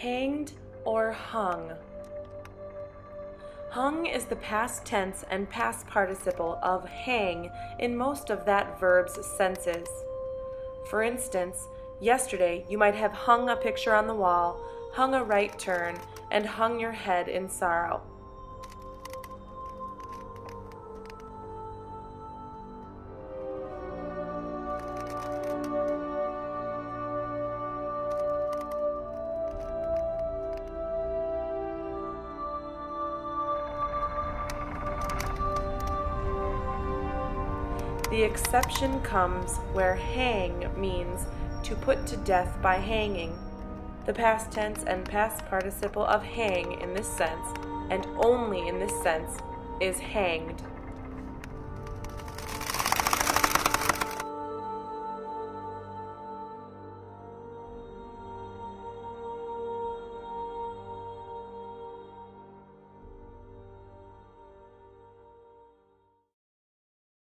hanged or hung. Hung is the past tense and past participle of hang in most of that verb's senses. For instance, yesterday you might have hung a picture on the wall, hung a right turn, and hung your head in sorrow. The exception comes where hang means to put to death by hanging. The past tense and past participle of hang in this sense, and only in this sense, is hanged.